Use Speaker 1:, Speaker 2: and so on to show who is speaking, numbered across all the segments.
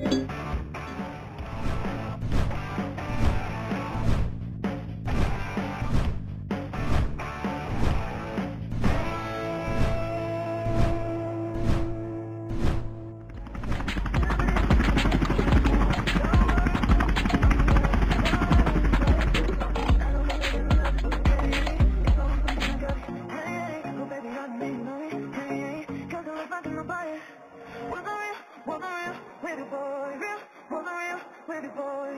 Speaker 1: Música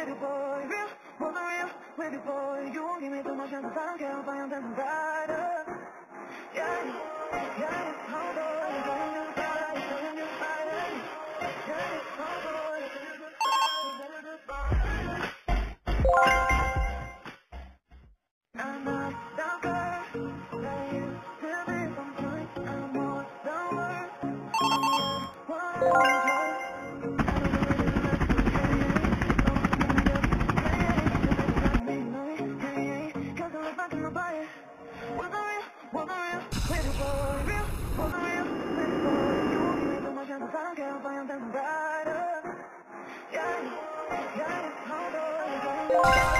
Speaker 1: Pretty boy, real, on the real, pretty boy You won't give me too much chances, I don't care if I am dancing tighter Yeah, yeah, hard boy, Yeah, hard boy, I'm I'm sober Bye.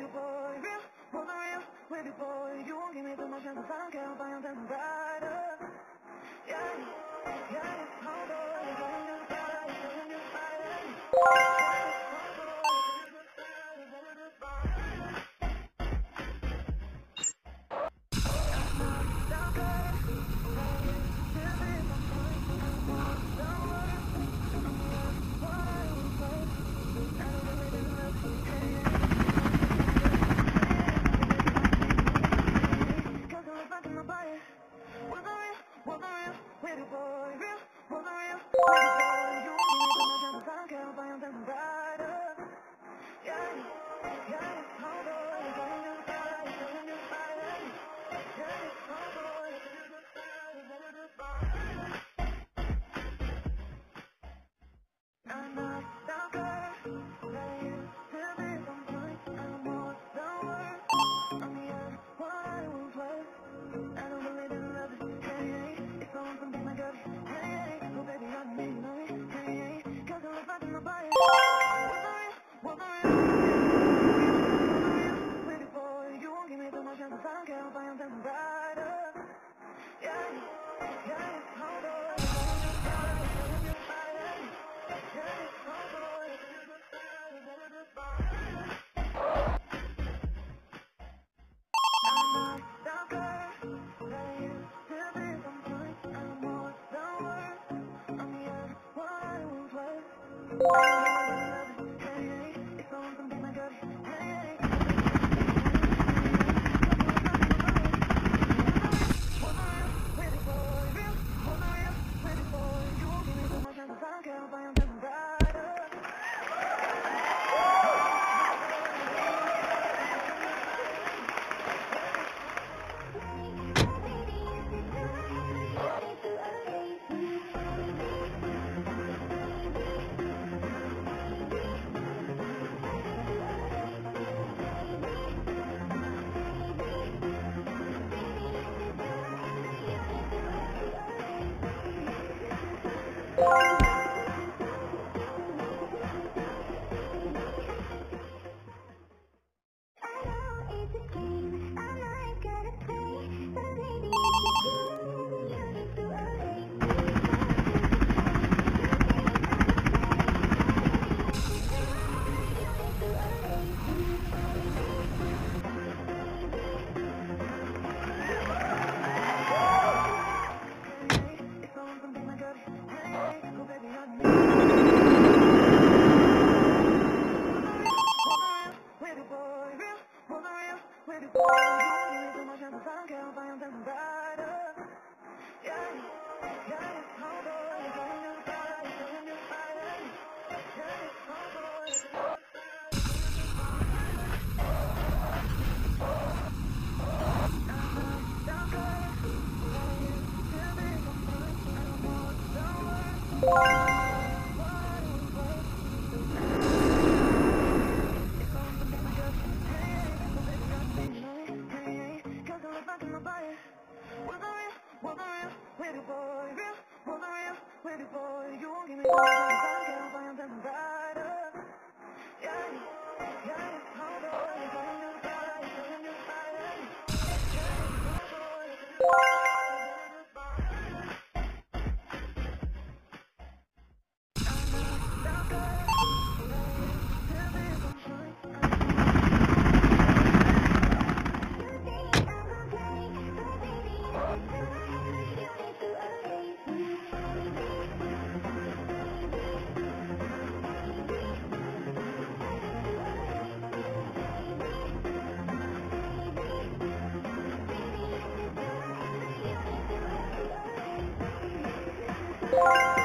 Speaker 1: With you, boy, real, for the real With you, boy, you won't give me too much chance I don't care about your dancing brighter, Yeah. Música dream. Real, real, boy, real, was real, real boy, you won't give me you